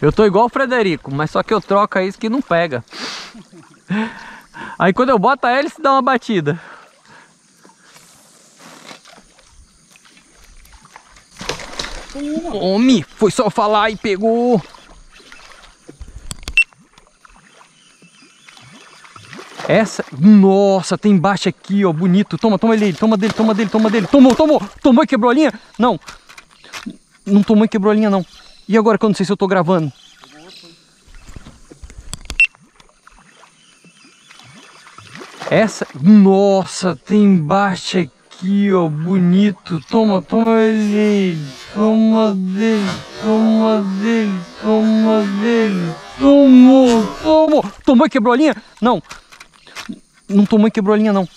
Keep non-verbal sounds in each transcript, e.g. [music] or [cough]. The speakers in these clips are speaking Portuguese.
Eu tô igual o Frederico, mas só que eu troco isso que não pega. Aí quando eu boto a hélice dá uma batida. Homem, foi só falar e pegou. Essa, nossa, tem embaixo aqui, ó, bonito. Toma, toma ele, toma dele, toma dele, toma dele. Tomou, tomou, tomou e quebrou a linha? Não, não tomou e quebrou a linha não. E agora que eu não sei se eu tô gravando? Essa, nossa, tem embaixo aqui, ó, bonito. Toma, toma ele, toma dele, toma dele, toma dele. Tomou, tomou. Tomou e quebrou a linha? Não, não tomou e quebrou a linha não.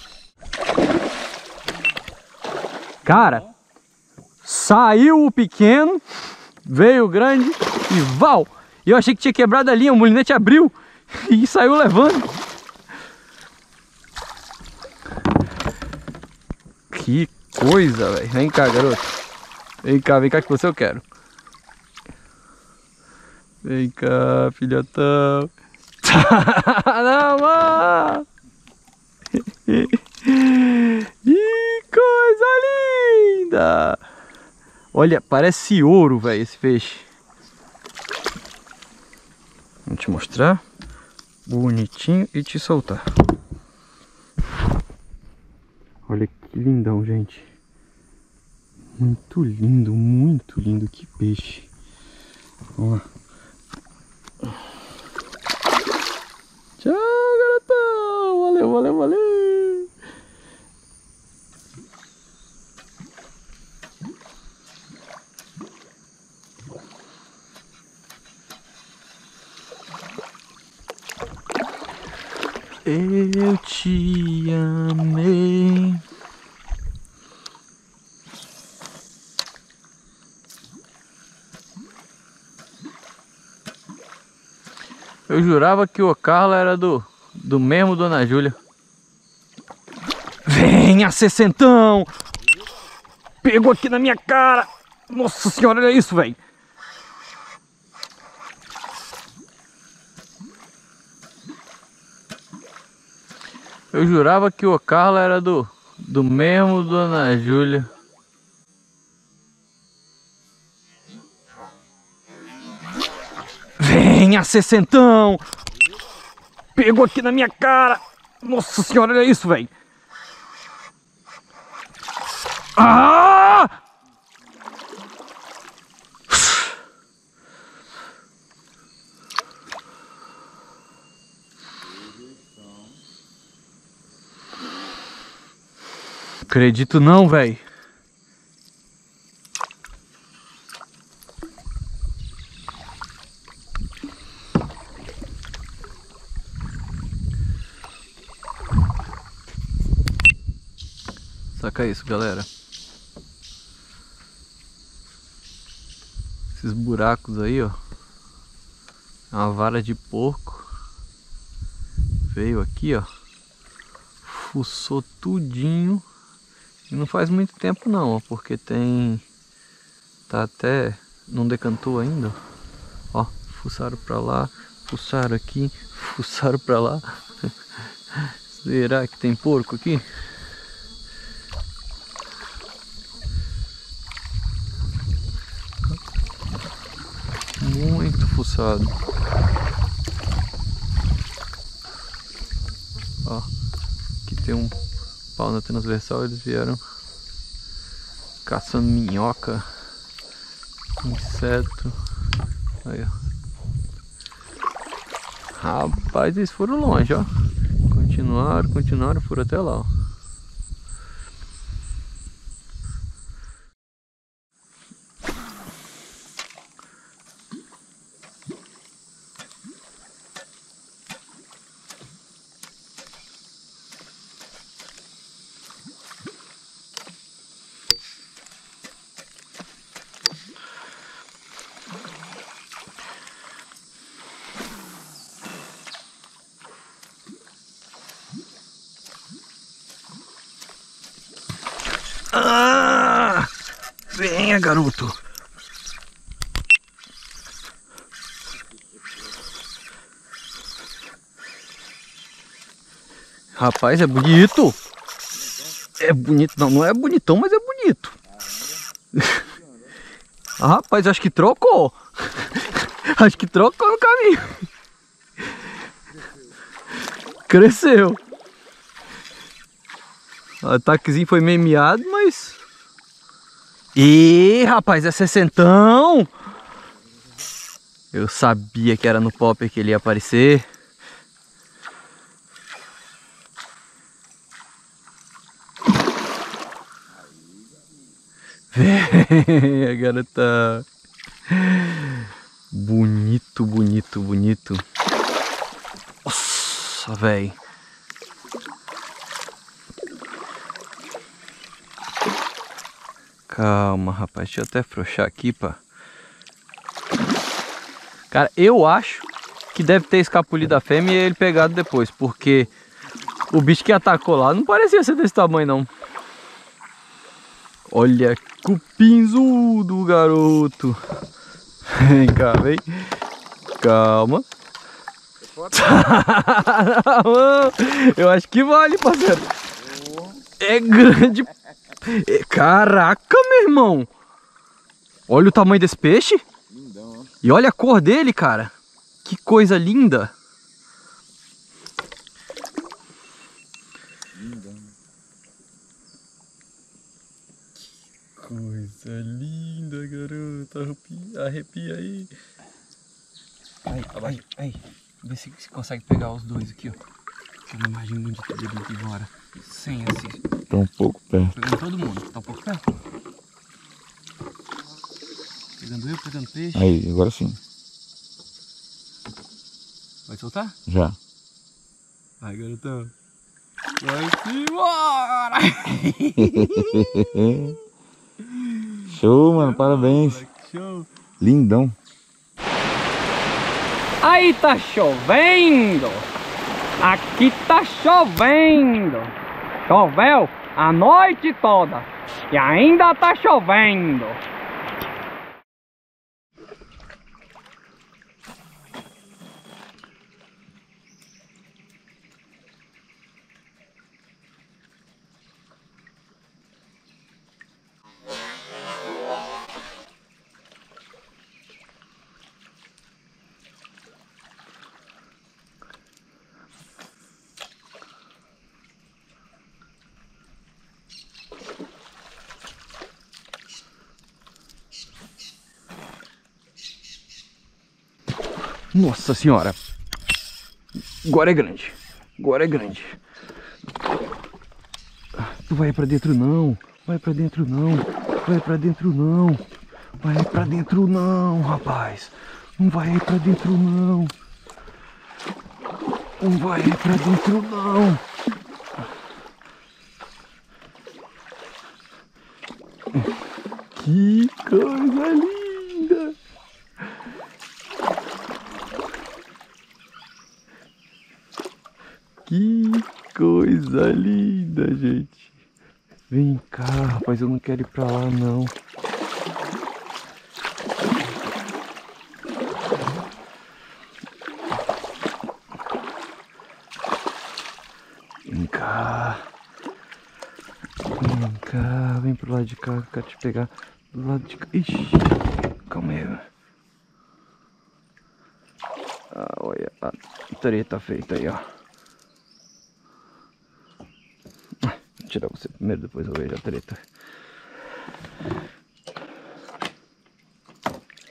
Cara, saiu o pequeno, veio o grande e val. Eu achei que tinha quebrado a linha, o molinete abriu [laughs] e saiu levando. Que coisa, velho. Vem cá, garoto. Vem cá, vem cá que você eu quero. Vem cá, filhotão. [laughs] Mano. [laughs] que coisa linda. Olha, parece ouro, velho, esse peixe. Vou te mostrar. Bonitinho e te soltar. Olha que lindão, gente. Muito lindo, muito lindo. Que peixe. Ó. Tchau, garotão. Valeu, valeu, valeu. Eu amei. Eu jurava que o Carla era do, do mesmo Dona Júlia. Venha, sessentão! Pegou aqui na minha cara! Nossa senhora, olha isso, velho! Eu jurava que o Carla era do, do mesmo Dona Júlia. Venha, sessentão! Pegou aqui na minha cara! Nossa senhora, olha isso, velho! Ah! Acredito não, velho. Saca isso, galera. Esses buracos aí, ó. É uma vara de porco. Veio aqui, ó. Fuçou tudinho. E não faz muito tempo não, ó, porque tem... Tá até... Não decantou ainda, ó. Fuçaram pra lá, fuçaram aqui, [laughs] fuçaram pra lá. Será que tem porco aqui? Muito fuçado. Ó, aqui tem um na transversal, eles vieram caçando minhoca, inseto. Aí, ó. Rapaz, eles foram longe, ó. Continuaram, continuaram, foram até lá, ó. Ah! Venha, garoto. Rapaz, é bonito. É bonito. Não, não é bonitão, mas é bonito. [laughs] ah, rapaz, acho que trocou. [laughs] acho que trocou no caminho. [laughs] Cresceu. O ataquezinho foi meio miado, mas... Ih, rapaz, é sessentão! Eu sabia que era no pop que ele ia aparecer. Vem, [laughs] garota. Bonito, bonito, bonito. Nossa, velho. Calma, rapaz. Deixa eu até frouxar aqui, pá. Cara, eu acho que deve ter escapulido a fêmea e ele pegado depois, porque o bicho que atacou lá não parecia ser desse tamanho, não. Olha, cupinzudo, garoto. [laughs] Vem cá, vem. Calma. [laughs] eu acho que vale, parceiro. É grande. É, caraca, meu irmão. Olha o tamanho desse peixe. Lindão, ó. E olha a cor dele, cara. Que coisa linda. Lindão. Coisa linda, garota. Arrepia, arrepia aí. Aí, aí, aí. Vê se, se consegue pegar os dois aqui, ó. Deixa uma imagem bonita dele aqui agora. Sem assim. Tá um pouco perto. Pegando todo mundo. Tá um pouco perto? Pegando eu, pegando peixe. Aí, agora sim. Vai soltar? Já. Vai, garotão. Vai embora! [laughs] Show, mano. Parabéns. Show. Lindão. Aí tá chovendo. Aqui tá chovendo. Choveu a noite toda. E ainda tá chovendo. Nossa senhora. Agora é grande. Agora é grande. Tu vai pra dentro não. Vai pra dentro não. Vai pra dentro não. Vai pra dentro não, rapaz. Não vai pra dentro não. Não vai pra dentro não. Que coisa linda. Que coisa gente. Vem cá, rapaz, eu não quero ir pra lá, não. Vem cá. Vem cá, vem pro lado de cá, eu quero te pegar do lado de cá. Ixi, calma aí. Ah, olha a treta feita aí, ó. Tirar você primeiro, depois eu vejo a treta.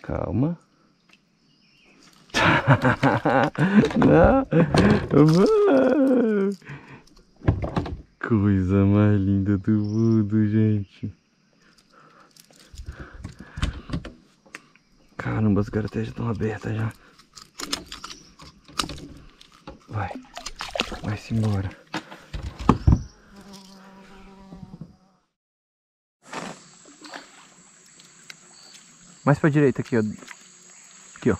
Calma. [laughs] Não. Coisa mais linda do mundo, gente. Caramba, as garotas já estão abertas já. Vai. Vai-se embora. Mais pra direita aqui, ó. Aqui, ó.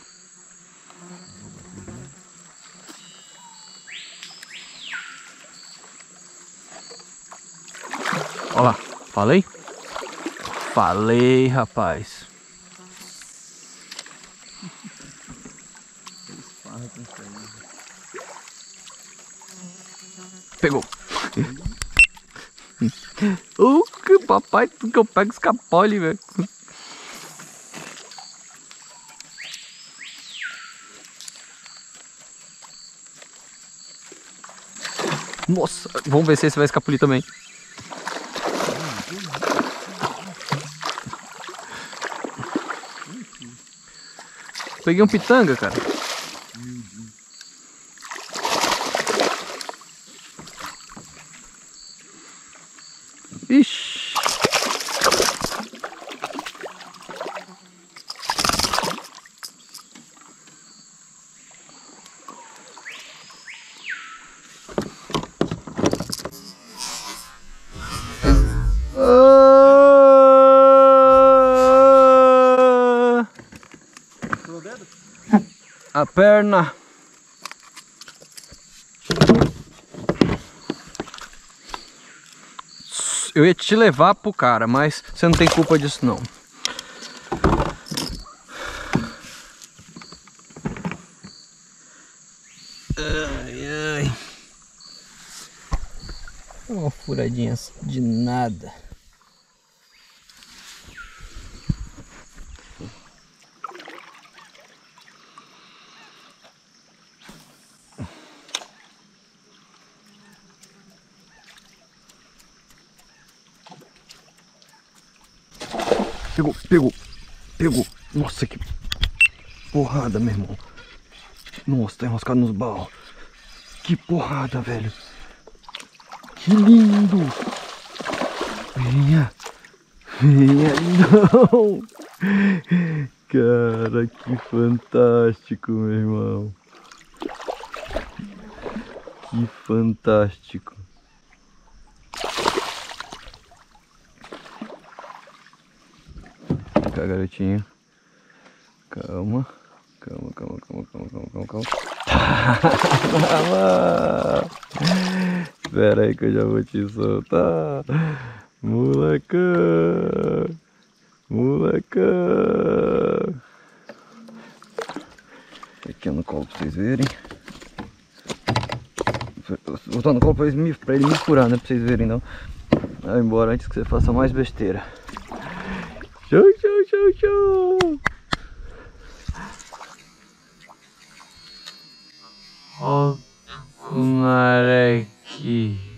Ó lá, falei? Falei, rapaz. Pegou. [laughs] Uh, que papai, tudo que eu pego escapole, velho. Nossa, vamos ver se esse vai escapulir também. Peguei um pitanga, cara. Ixi. A perna. Eu ia te levar pro cara, mas você não tem culpa disso não. Ai, ai. Uma furadinha de nada. Pegou, pegou, pegou. Nossa, que porrada, meu irmão. Nossa, tá enroscado nos baús. Que porrada, velho. Que lindo. Venha. Venha, não. Cara, que fantástico, meu irmão. Que fantástico. Garotinho. Calma. Calma, calma, calma, calma, calma, calma, calma. [laughs] Calma. Espera aí que eu já vou te soltar. Molecão. Molecão. Aqui no colo pra vocês verem. Vou botar no colo pra ele me, pra ele me né? Pra vocês verem, não. Vai embora antes que você faça mais besteira. Show, show, show, show! Ó, o moleque.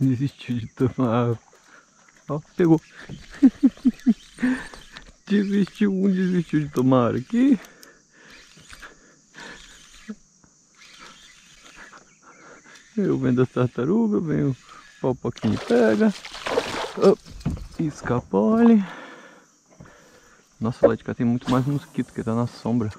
[laughs] Desistiu de tomar água. Ó, pegou. [laughs] desistiu um, desistiu de tomar aqui. Eu vendo a tartaruga, venho o pouquinho pega. Escapole. Nossa, lá de cá tem muito mais mosquito que tá na sombra.